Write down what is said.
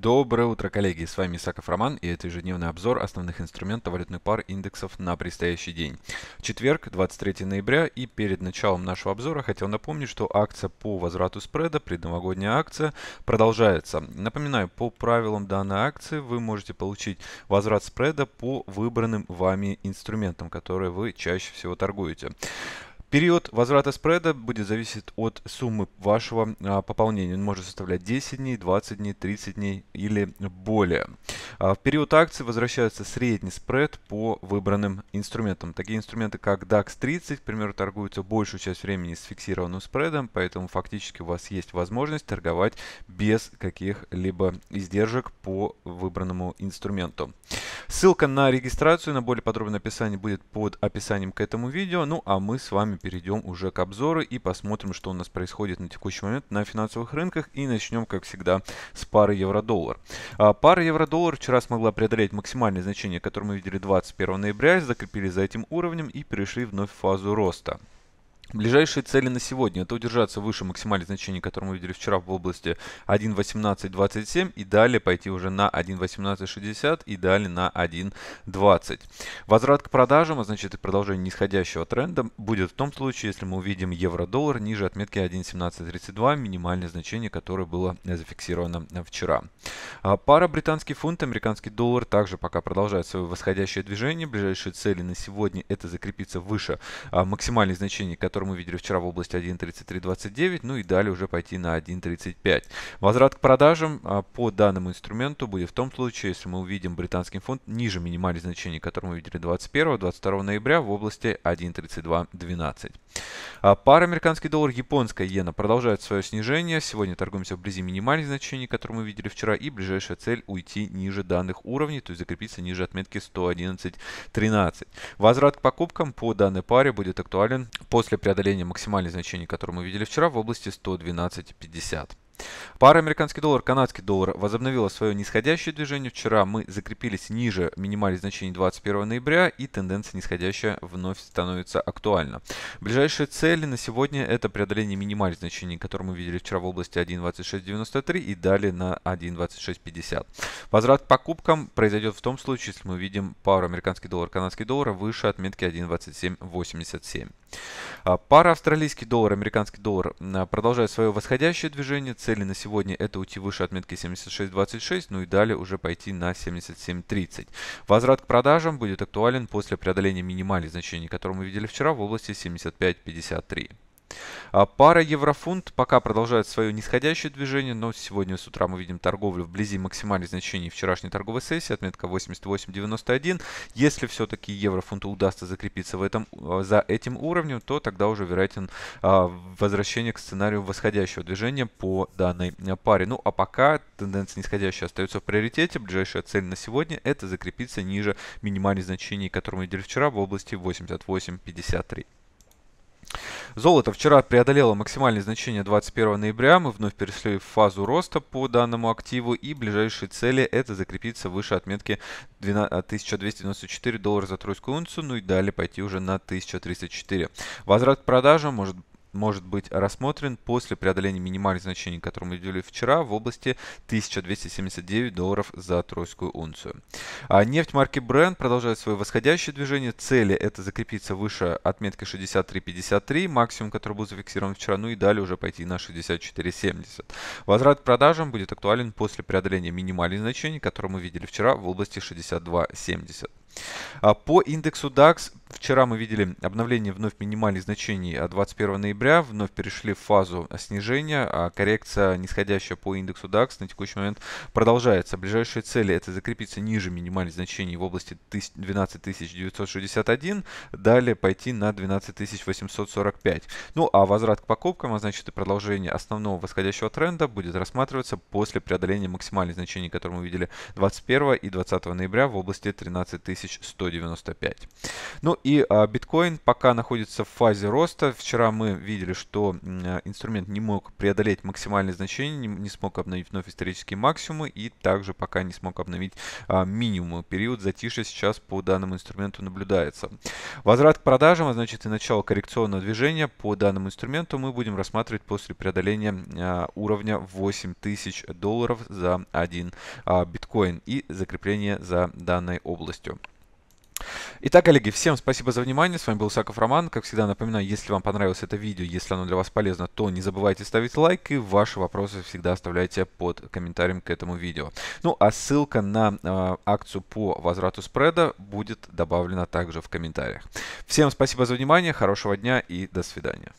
Доброе утро, коллеги! С вами Исаков Роман и это ежедневный обзор основных инструментов валютных пар индексов на предстоящий день. Четверг, 23 ноября и перед началом нашего обзора хотел напомнить, что акция по возврату спреда, предновогодняя акция, продолжается. Напоминаю, по правилам данной акции вы можете получить возврат спреда по выбранным вами инструментам, которые вы чаще всего торгуете. Период возврата спреда будет зависеть от суммы вашего а, пополнения. Он может составлять 10 дней, 20 дней, 30 дней или более. А, в период акции возвращается средний спред по выбранным инструментам. Такие инструменты, как DAX 30, к примеру, торгуются большую часть времени с фиксированным спредом, поэтому фактически у вас есть возможность торговать без каких-либо издержек по выбранному инструменту. Ссылка на регистрацию, на более подробное описание будет под описанием к этому видео. Ну а мы с вами перейдем уже к обзору и посмотрим, что у нас происходит на текущий момент на финансовых рынках. И начнем, как всегда, с пары евро-доллар. А, пара евро-доллар вчера смогла преодолеть максимальное значение, которое мы видели 21 ноября, закрепились за этим уровнем и перешли вновь в фазу роста. Ближайшие цели на сегодня это удержаться выше максимальных значений, которые мы видели вчера в области 1.1827 и далее пойти уже на 1.1860 и далее на 1.20. Возврат к продажам, а значит и продолжение нисходящего тренда будет в том случае, если мы увидим евро-доллар ниже отметки 1.1732, минимальное значение, которое было зафиксировано вчера. А пара британский фунт, американский доллар также пока продолжает свое восходящее движение. Ближайшие цели на сегодня это закрепиться выше а, максимальных значений, которые который мы видели вчера в области 1.3329, ну и далее уже пойти на 1.35. Возврат к продажам а, по данному инструменту будет в том случае, если мы увидим британский фунт ниже минимальных значений, которые мы видели 21-22 ноября в области 1.3212. А, пара американский доллар, японская иена продолжает свое снижение. Сегодня торгуемся вблизи минимальных значений, которые мы видели вчера, и ближайшая цель уйти ниже данных уровней, то есть закрепиться ниже отметки 111.13. Возврат к покупкам по данной паре будет актуален после преодоления максимальных значений, которые мы видели вчера в области 112.50. Пара американский доллар, канадский доллар возобновила свое нисходящее движение. Вчера мы закрепились ниже минимальных значений 21 ноября и тенденция нисходящая вновь становится актуальна. Ближайшие цели на сегодня это преодоление минимальных значений, которые мы видели вчера в области 1.2693 и далее на 1.2650. Возврат к покупкам произойдет в том случае, если мы видим пару американский доллар, канадский доллар выше отметки 1.2787. А, пара австралийский доллар, американский доллар а, продолжает свое восходящее движение. Цели на сегодня это уйти выше отметки 76.26, ну и далее уже пойти на 77.30. Возврат к продажам будет актуален после преодоления минимальных значений, которые мы видели вчера в области 75.53. А пара еврофунт пока продолжает свое нисходящее движение, но сегодня с утра мы видим торговлю вблизи максимальных значений вчерашней торговой сессии, отметка 88.91. Если все-таки еврофунту удастся закрепиться в этом, а, за этим уровнем, то тогда уже вероятен а, возвращение к сценарию восходящего движения по данной паре. Ну а пока тенденция нисходящая остается в приоритете. Ближайшая цель на сегодня это закрепиться ниже минимальных значений, которые мы видели вчера в области 88.53. Золото вчера преодолело максимальные значения 21 ноября. Мы вновь перешли в фазу роста по данному активу. И ближайшие цели это закрепиться выше отметки 1294 доллара за тройскую унцию. Ну и далее пойти уже на 1304. Возврат к продажам может может быть рассмотрен после преодоления минимальных значений, которые мы видели вчера, в области 1279 долларов за тройскую унцию. А нефть марки Brent продолжает свое восходящее движение. Цели это закрепиться выше отметки 63.53, максимум, который был зафиксирован вчера, ну и далее уже пойти на 64.70. Возврат к продажам будет актуален после преодоления минимальных значений, которые мы видели вчера в области 62.70. А по индексу DAX вчера мы видели обновление вновь минимальных значений 21 ноября, вновь перешли в фазу снижения, а коррекция нисходящая по индексу DAX на текущий момент продолжается. Ближайшие цели это закрепиться ниже минимальных значений в области 12961, далее пойти на 12845. Ну а возврат к покупкам, а значит и продолжение основного восходящего тренда будет рассматриваться после преодоления максимальных значений, которые мы видели 21 и 20 ноября в области 13195. Ну и а, биткоин пока находится в фазе роста. Вчера мы видели, что а, инструмент не мог преодолеть максимальные значения, не, смог обновить вновь исторические максимумы и также пока не смог обновить а, минимумы. Период затишья сейчас по данному инструменту наблюдается. Возврат к продажам, а значит и начало коррекционного движения по данному инструменту мы будем рассматривать после преодоления уровня 8000 долларов за один биткоин и закрепление за данной областью. Итак, коллеги, всем спасибо за внимание. С вами был Саков Роман. Как всегда, напоминаю, если вам понравилось это видео, если оно для вас полезно, то не забывайте ставить лайк и ваши вопросы всегда оставляйте под комментарием к этому видео. Ну, а ссылка на э, акцию по возврату спреда будет добавлена также в комментариях. Всем спасибо за внимание, хорошего дня и до свидания.